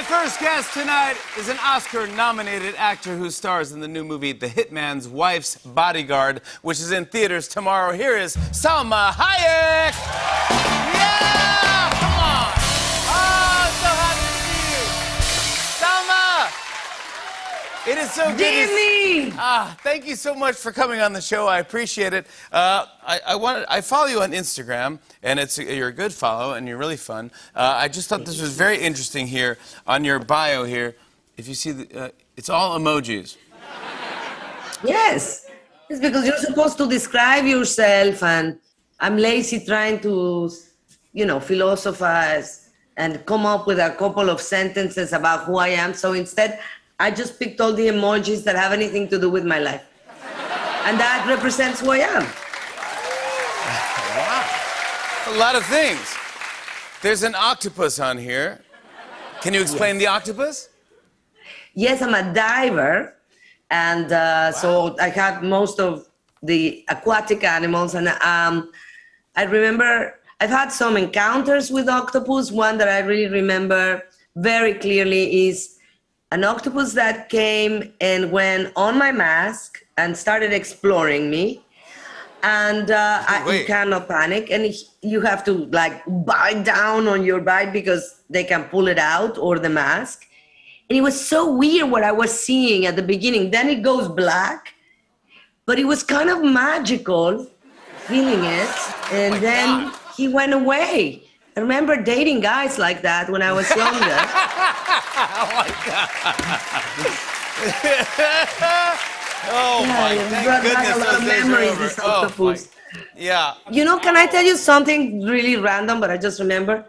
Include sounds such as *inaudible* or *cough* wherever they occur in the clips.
My first guest tonight is an Oscar nominated actor who stars in the new movie The Hitman's Wife's Bodyguard, which is in theaters tomorrow. Here is Salma Hayek. Yeah! Is so good. Jimmy! Ah, thank you so much for coming on the show. I appreciate it. Uh, I, I wanted, I follow you on Instagram, and it's you're a good follow, and you're really fun. Uh, I just thought this was very interesting here on your bio here. If you see, the, uh, it's all emojis. Yes. It's because you're supposed to describe yourself, and I'm lazy trying to, you know, philosophize and come up with a couple of sentences about who I am. So instead, I just picked all the emojis that have anything to do with my life. And that represents who I am. A lot of things. There's an octopus on here. Can you explain the octopus? Yes, I'm a diver, and uh, so I have most of the aquatic animals. And um, I remember I've had some encounters with octopus. One that I really remember very clearly is an octopus that came and went on my mask and started exploring me. And uh, I, you cannot panic, and he- you have to like bite down on your bite because they can pull it out or the mask. And it was so weird what I was seeing at the beginning. Then it goes black, but it was kind of magical feeling it. And my then God. he went away. I remember dating guys like that when I was younger. *laughs* Oh, *laughs* oh my, Yeah, it thank brought back goodness a lot of those days are memories, this Oh, my- yeah. You know, can I tell you something really random, but I just remember?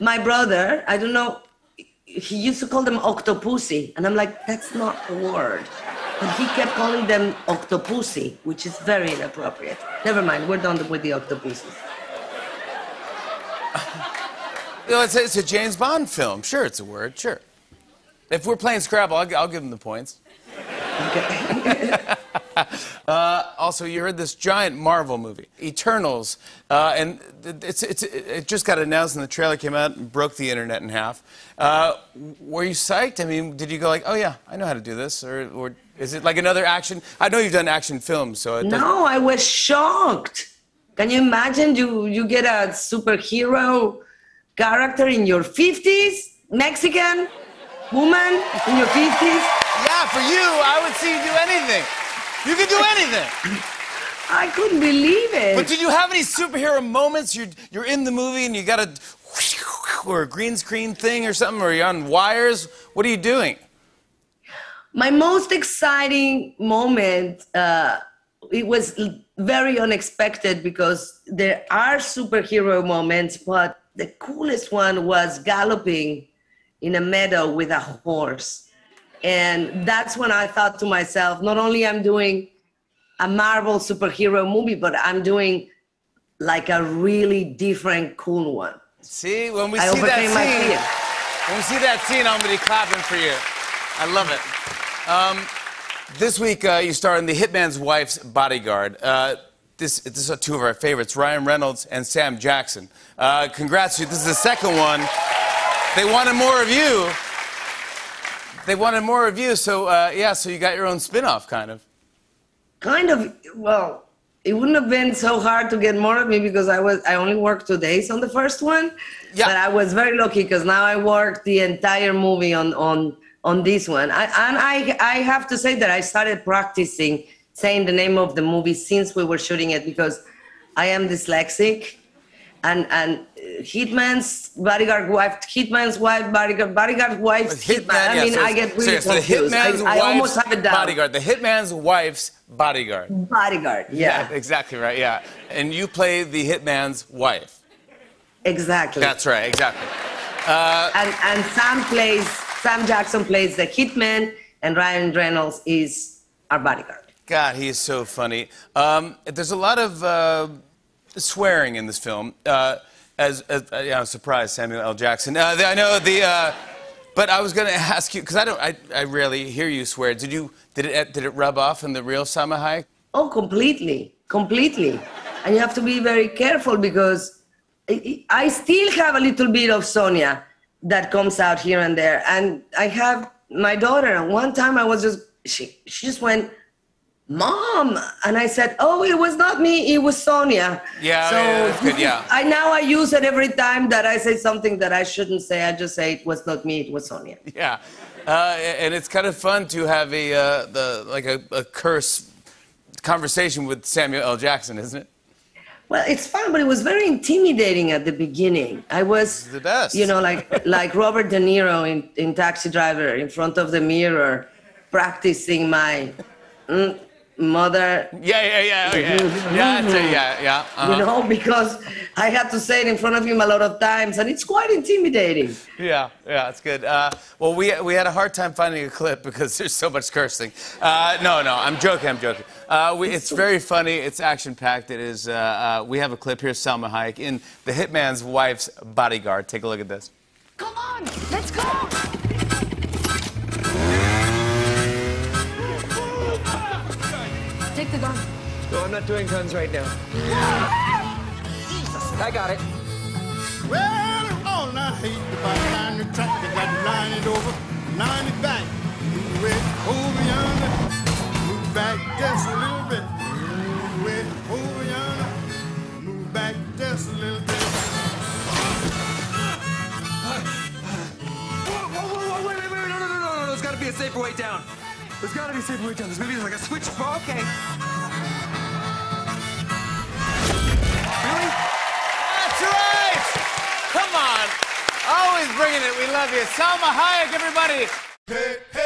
My brother, I don't know, he used to call them octopussy. And I'm like, that's not a word. But he kept calling them octopussy, which is very inappropriate. Never mind, we're done with the octopuses. *laughs* You know, it's, a, it's a James Bond film. Sure, it's a word. Sure. If we're playing Scrabble, I'll, I'll give him the points. Okay. *laughs* Uh, also, you heard this giant Marvel movie, Eternals, uh, and it's, it's, it just got announced, and the trailer came out and broke the internet in half. Uh, were you psyched? I mean, did you go like, "Oh yeah, I know how to do this," or, or is it like another action? I know you've done action films, so it no, I was shocked. Can you imagine you, you get a superhero character in your 50s, Mexican woman in your 50s? Yeah, for you, I would see you do anything. You can do anything. *laughs* I couldn't believe it. But did you have any superhero moments? You're you're in the movie and you got a *laughs* or a green screen thing or something, or you're on wires. What are you doing? My most exciting moment, uh, it was very unexpected because there are superhero moments, but the coolest one was galloping in a meadow with a horse. And that's when I thought to myself, not only I'm doing a Marvel superhero movie, but I'm doing like a really different cool one. See, when we I see that scene, when we see that scene, I'm gonna be clapping for you. I love it. Um, this week, uh, you star in The Hitman's Wife's Bodyguard. Uh, this, this are two of our favorites, Ryan Reynolds and Sam Jackson. Uh, congrats, you. This is the second one. They wanted more of you. They wanted more of you, so uh, yeah, so you got your own spin-off, kind of. kind of well it wouldn't have been so hard to get more of me because i was i only worked two days on the first one Yeah. but i was very lucky because now i worked the entire movie on on on this one I, and i i have to say that i started practicing saying the name of the movie since we were shooting it because i am dyslexic and and uh, hitman's bodyguard wife hitman's wife bodyguard bodyguard wife hitman, i yeah, mean so i get really so confused The Hitman's I, I almost have it down Bodyguard. The Hitman's Wife's Bodyguard. bodyguard yeah. exactly right. Yeah, and you play the Hitman's wife. Exactly. That's right. Exactly. and and Sam plays Sam Jackson plays the hitman, and Ryan Reynolds is our bodyguard. God, he is so funny. Um, there's a lot of uh, swearing in this film. Uh, as, as uh, yeah, I'm surprised, Samuel L. Jackson. Uh, the- I know the. Uh, but I was going to ask you because I don't. I, I rarely hear you swear. Did you? Did it? Did it rub off in the real Salma Hayek? Oh, completely, completely. And you have to be very careful because I, I still have a little bit of Sonia. That comes out here and there. And I have my daughter. One time I was just she she just went, Mom, and I said, "Oh, it was not me. It was Sonia." Yeah, so yeah, good. Yeah. *laughs* I now I use it every time that I say something that I shouldn't say. I just say it was not me. It was Sonia. *laughs* Yeah, uh, and it's kind of fun to have a uh, the like a, a curse conversation with Samuel L. Jackson, isn't it? Well, it's fun, but it was very intimidating at the beginning. I was the best, you know, like *laughs* like Robert De Niro in, in Taxi Driver in front of the mirror, practicing my mm, mother. Yeah, yeah, yeah, oh, yeah, yeah, yeah, yeah. Uh-huh. You know, because I had to say it in front of him a lot of times, and it's quite intimidating. Yeah, yeah, it's good. Uh, well, we we had a hard time finding a clip because there's so much cursing. Uh, no, no, I'm joking. I'm joking. Uh, we, it's very funny. It's action packed. It is. Uh, uh, we have a clip here. Salma Hayek in The Hitman's Wife's Bodyguard. Take a look at this. Come on, let's go. Not doing guns right now. Jesus, I got it. Well, all I hate line the track, got to line it over, it back, move it over yonder, move back just a little bit, move it over yonder, move back just a little bit. Whoa, whoa, whoa, wait, wait, wait, no, no, no, no, no, there's gotta be a safer way down. There's gotta be a safer way down. There's maybe there's like a switch. Oh, okay. Bringing it. We love you. Salma Hayek, everybody. Hey, hey.